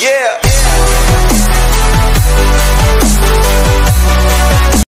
Yeah.